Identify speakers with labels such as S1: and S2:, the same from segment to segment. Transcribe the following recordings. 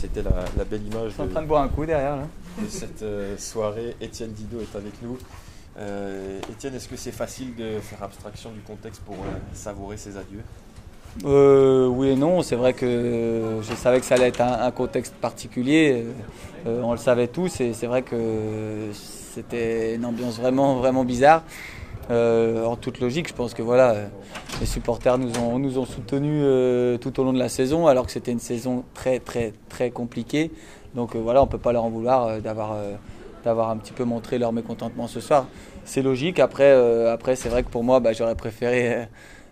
S1: c'était la, belle image.
S2: Je suis en train de boire un coup derrière.
S1: De cette euh, soirée, Étienne Didot est avec nous. Euh, Étienne, est-ce que c'est facile de faire abstraction du contexte pour savourer ces adieux?
S2: Oui et non. C'est vrai que je savais que ça allait être un, contexte particulier. on le savait tous et c'est vrai que c'était une ambiance vraiment, vraiment bizarre. Euh, en toute logique, je pense que voilà, les supporters nous ont, nous ont soutenus euh, tout au long de la saison, alors que c'était une saison très très très compliquée. Donc euh, voilà, on ne peut pas leur en vouloir d'avoir d'avoir un petit peu montré leur mécontentement ce soir. C'est logique. Après, après c'est vrai que pour moi, bah, j'aurais préféré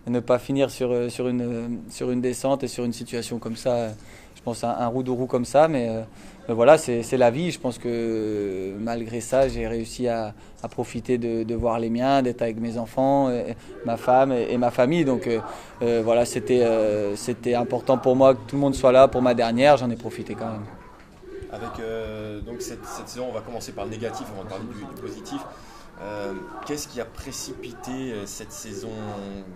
S2: ne pas finir sur, sur, une, sur une descente et sur une situation comme ça. Je pense à un roue de roue comme ça, mais voilà, c'est la vie. Je pense que malgré ça, j'ai réussi à, profiter de, voir les miens, d'être avec mes enfants, ma femme et, ma famille. Donc euh, euh, voilà, euh, c'était important pour moi que tout le monde soit là pour ma dernière. J'en ai profité quand même.
S1: Avec donc cette, saison, on va commencer par le négatif, on va parler du positif. Euh, qu'est-ce qui a précipité euh, cette saison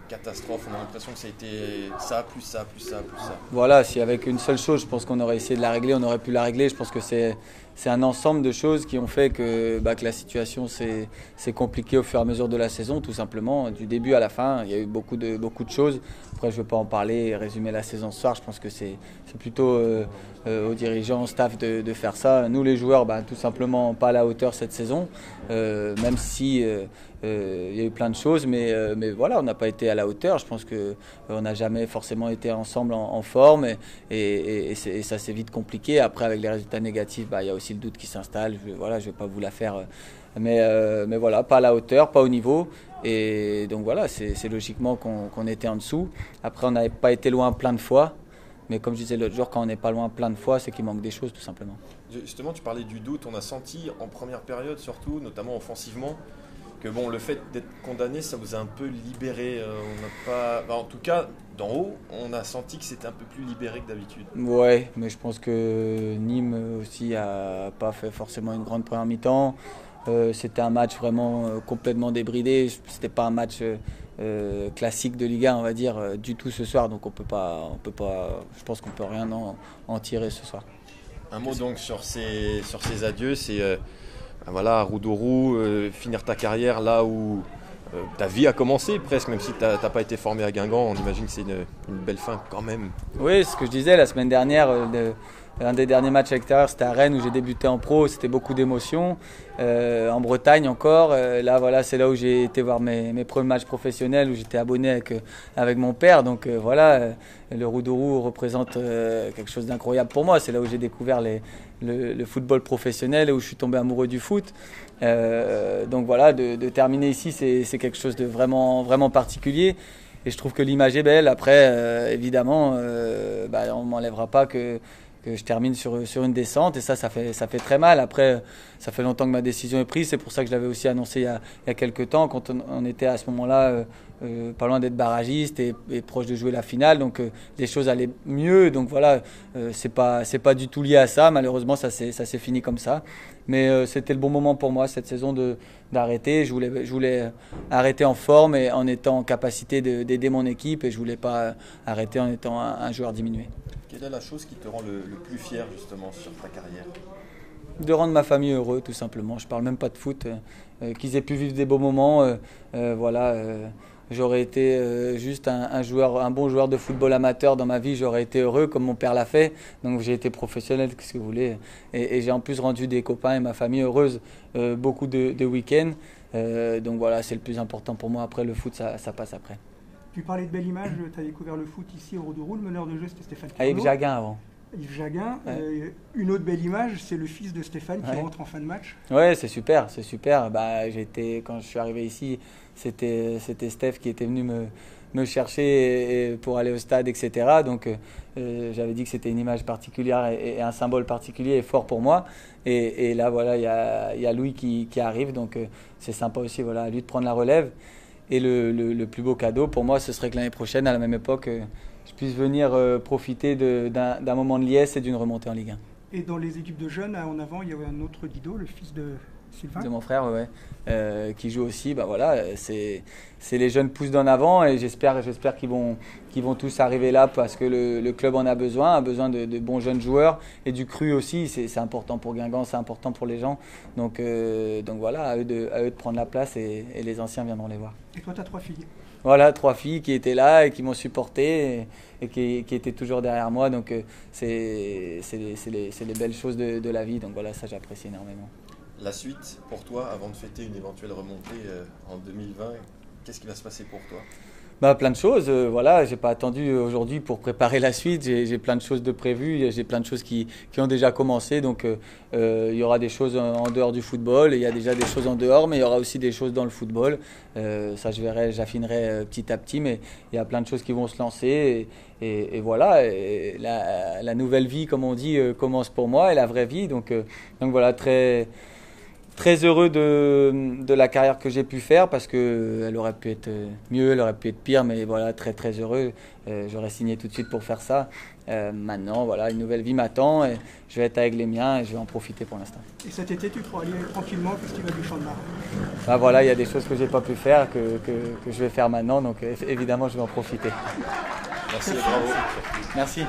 S1: catastrophe? On a l'impression que ça a été ça, plus ça, plus ça, plus ça.
S2: Voilà, si avec une seule chose, je pense qu'on aurait essayé de la régler, on aurait pu la régler. Je pense que c'est c'est un ensemble de choses qui ont fait que, bah, que la situation s'est compliquée au fur et à mesure de la saison, tout simplement. Du début à la fin, il y a eu beaucoup de, beaucoup de choses. Après, je ne veux pas en parler et résumer la saison ce soir. Je pense que c'est plutôt euh, euh, aux dirigeants, au staff de, faire ça. Nous, les joueurs, bah, tout simplement pas à la hauteur cette saison, euh, même si il y a eu plein de choses, mais, mais voilà, on n'a pas été à la hauteur. Je pense qu'on n'a jamais forcément été ensemble en, forme et, et, ça s'est vite compliqué. Après, avec les résultats négatifs, bah, il y a aussi le doute qui s'installe. Je, voilà, je ne vais pas vous la faire. Mais, mais voilà, pas à la hauteur, pas au niveau. Et donc voilà, c'est logiquement qu'on était en dessous. Après, on n'avait pas été loin plein de fois. Mais comme je disais l'autre jour, quand on n'est pas loin plein de fois, c'est qu'il manque des choses tout simplement.
S1: Justement, tu parlais du doute. On a senti en première période, surtout, notamment offensivement, que bon, le fait d'être condamné, ça vous a un peu libéré. Euh, on n'a pas, en tout cas, d'en haut, on a senti que c'était un peu plus libéré que d'habitude.
S2: Ouais, mais je pense que Nîmes aussi a pas fait forcément une grande première mi-temps. Euh, c'était un match vraiment euh, complètement débridé. C'était pas un match classique de Liga, on va dire, du tout ce soir. Donc on peut pas, on peut pas. Je pense qu'on peut rien en, en, tirer ce soir.
S1: Un mot donc sur ces sur ces adieux, c'est voilà, roue euh, finir ta carrière là où euh, ta vie a commencé presque, même si tu n'as pas été formé à Guingamp, on imagine que c'est une, belle fin quand même.
S2: Oui, ce que je disais la semaine dernière, euh, un des derniers matchs à l'extérieur, c'était à Rennes où j'ai débuté en pro, c'était beaucoup d'émotions. en Bretagne encore, là voilà, c'est là où j'ai été voir mes, mes, premiers matchs professionnels, où j'étais abonné avec, avec mon père. Donc voilà, le Roudourou représente quelque chose d'incroyable pour moi. C'est là où j'ai découvert le, football professionnel et où je suis tombé amoureux du foot. Euh, donc voilà, de, terminer ici, c'est quelque chose de vraiment, vraiment particulier. Et je trouve que l'image est belle. Après, euh, évidemment, euh, bah, on ne m'enlèvera pas que, que je termine sur, sur une descente. Et ça, ça fait, ça fait très mal. Après, ça fait longtemps que ma décision est prise. C'est pour ça que je l'avais aussi annoncé il y, a, il y a quelques temps, quand on, était à ce moment-là euh, pas loin d'être barragiste et, proche de jouer la finale. Donc euh, les choses allaient mieux. Donc voilà, euh, c'est pas c'est pas du tout lié à ça. Malheureusement, ça s'est ça s'est fini comme ça. Mais c'était le bon moment pour moi cette saison de d'arrêter. Je voulais je voulais arrêter en forme et en étant en capacité d'aider mon équipe et je voulais pas arrêter en étant un, joueur diminué.
S1: Quelle est la chose qui te rend le, plus fier justement sur ta carrière?
S2: De rendre ma famille heureux, tout simplement. Je parle même pas de foot, qu'ils aient pu vivre des beaux moments. voilà, j'aurais été euh, juste un, joueur, un bon joueur de football amateur dans ma vie, j'aurais été heureux comme mon père l'a fait. Donc j'ai été professionnel, qu'est-ce que vous voulez. Et, j'ai en plus rendu des copains et ma famille heureuse euh, beaucoup de, week-ends. Euh, donc voilà, c'est le plus important pour moi. Après le foot, ça, passe après.
S3: Tu parlais de belle image, tu as découvert le foot ici au le meneur de jeu c'était Stéphane
S2: Avec Jaguin avant.
S3: Yves Jaguin. une autre belle image, c'est le fils de Stéphane qui rentre en fin de match.
S2: Ouais, c'est super, c'est super. Bah, j'étais quand je suis arrivé ici, c'était c'était Steph qui était venu me, me chercher pour aller au stade, etc. Donc euh, j'avais dit que c'était une image particulière et, un symbole particulier et fort pour moi. Et, là, voilà, il y a, y a, Louis qui, qui arrive, donc euh, c'est sympa aussi, voilà, à lui de prendre la relève. Et le, plus beau cadeau pour moi, ce serait que l'année prochaine, à la même époque, euh, je puisse venir profiter d'un moment de liesse et d'une remontée en Ligue 1.
S3: Et dans les équipes de jeunes, en avant, il y avait un autre Dido, le fils de
S2: de mon frère, ouais, euh, qui joue aussi. Bah voilà, c'est les jeunes poussent d'en avant et j'espère j'espère qu'ils vont qu'ils vont tous arriver là parce que le, club en a besoin, a besoin de, bons jeunes joueurs et du cru aussi. C'est important pour Guingamp, c'est important pour les gens. Donc euh, donc voilà, à eux de à eux de prendre la place et, les anciens viendront les voir.
S3: Et toi, tu as trois filles.
S2: Voilà, trois filles qui étaient là et qui m'ont supporté et, qui, qui, étaient toujours derrière moi. Donc euh, c'est les, les, belles choses de, de la vie. Donc voilà, ça j'apprécie énormément
S1: la suite pour toi avant de fêter une éventuelle remontée euh, en 2020 Qu'est-ce qui va se passer pour toi?
S2: Bah, plein de choses. Euh, voilà, j'ai pas attendu aujourd'hui pour préparer la suite. J'ai plein de choses de prévues. J'ai plein de choses qui, qui, ont déjà commencé. Donc, euh, il y aura des choses en, dehors du football. Il y a déjà des choses en dehors, mais il y aura aussi des choses dans le football. ça, je verrai, j'affinerai petit à petit. Mais il y a plein de choses qui vont se lancer. Et, voilà, la, la, nouvelle vie, comme on dit, commence pour moi et la vraie vie. Donc, donc voilà, très très heureux de, de la carrière que j'ai pu faire parce qu'elle aurait pu être mieux, elle aurait pu être pire, mais voilà, très très heureux. Euh, j'aurais signé tout de suite pour faire ça. Euh, maintenant, voilà, une nouvelle vie m'attend et je vais être avec les miens et je vais en profiter pour l'instant.
S3: Et cet été, tu pourras aller tranquillement au Festival du Champ de Mars
S2: bah Voilà, il y a des choses que j'ai pas pu faire que, que, que, je vais faire maintenant, donc évidemment, je vais en profiter.
S1: Merci, bravo.
S2: Merci.